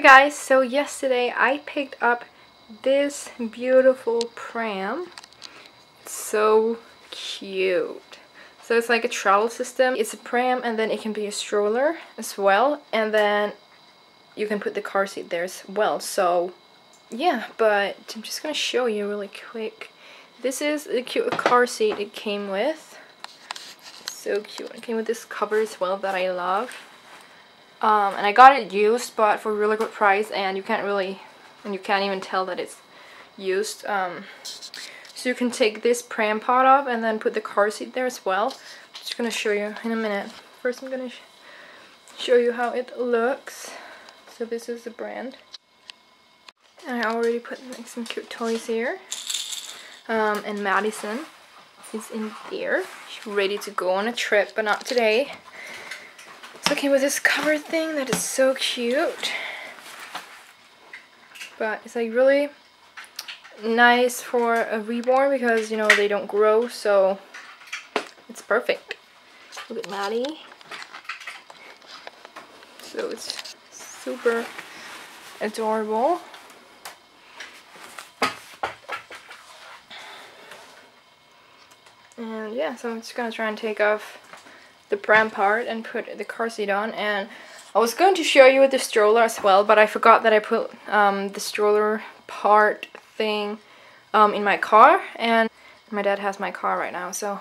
Hi guys, so yesterday I picked up this beautiful pram. So cute. So it's like a travel system. It's a pram and then it can be a stroller as well. And then you can put the car seat there as well. So yeah, but I'm just gonna show you really quick. This is the cute car seat it came with. so cute. It came with this cover as well that I love. Um, and I got it used, but for a really good price, and you can't really, and you can't even tell that it's used. Um, so you can take this pram pot off and then put the car seat there as well. I'm just gonna show you in a minute. First I'm gonna sh show you how it looks. So this is the brand. And I already put like, some cute toys here. Um, and Madison is in there. She's ready to go on a trip, but not today. Looking with this cover thing that is so cute. But it's like really nice for a reborn because, you know, they don't grow, so it's perfect. Look at Maddie. So it's super adorable. And yeah, so I'm just gonna try and take off the pram part and put the car seat on and I was going to show you the stroller as well but I forgot that I put um, the stroller part thing um, in my car and my dad has my car right now so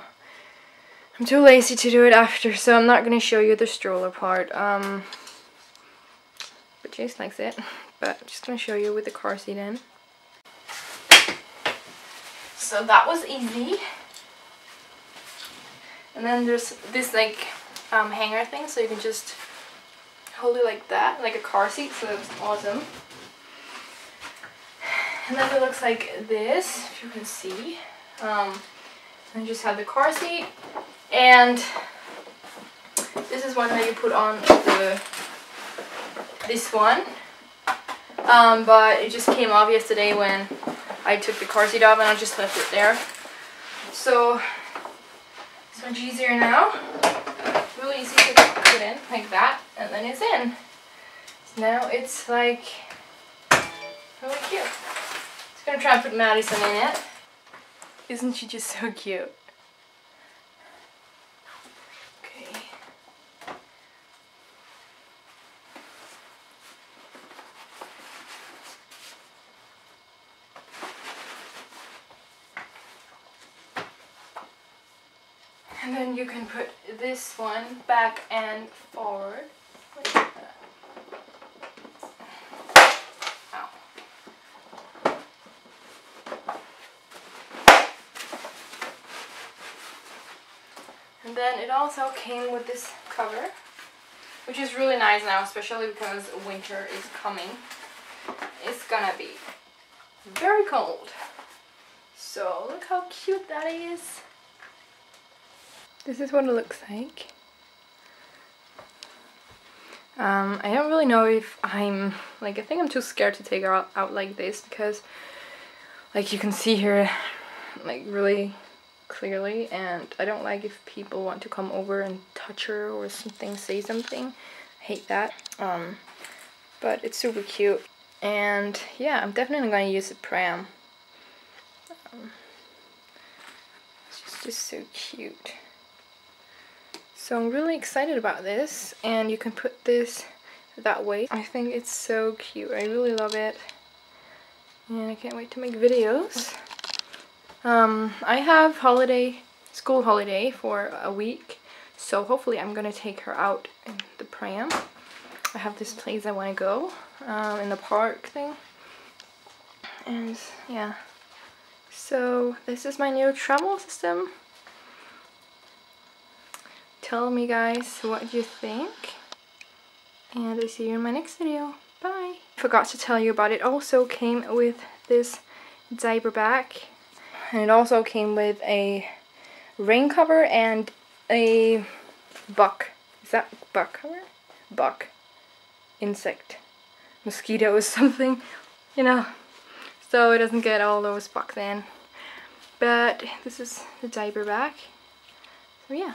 I'm too lazy to do it after so I'm not going to show you the stroller part um, but Jace likes it but I'm just going to show you with the car seat in. So that was easy and then there's this like um, hanger thing so you can just hold it like that, like a car seat, so that's awesome. And then it looks like this, if you can see. Um, and just have the car seat. And this is one that you put on the this one. Um, but it just came off yesterday when I took the car seat off and I just left it there. So it's much easier now. Really easy to put in like that and then it's in. So now it's like really cute. Just gonna try and put Madison in it. Isn't she just so cute? And then you can put this one back and forward. Uh, and then it also came with this cover, which is really nice now, especially because winter is coming. It's gonna be very cold. So look how cute that is. This is what it looks like. Um, I don't really know if I'm, like, I think I'm too scared to take her out, out like this because, like, you can see here, like, really clearly and I don't like if people want to come over and touch her or something, say something. I hate that. Um, but it's super cute. And yeah, I'm definitely going to use a pram. Um, it's just, just so cute. So I'm really excited about this and you can put this that way. I think it's so cute. I really love it. And I can't wait to make videos. Um, I have holiday, school holiday for a week. So hopefully I'm to take her out in the pram. I have this place I want to go um, in the park thing. And yeah. So this is my new travel system tell me guys what you think. And I see you in my next video. Bye! Forgot to tell you about it. Also came with this diaper bag. And it also came with a rain cover and a buck. Is that buck cover? Buck. Insect. Mosquito or something. You know. So it doesn't get all those bugs in. But this is the diaper bag. So yeah.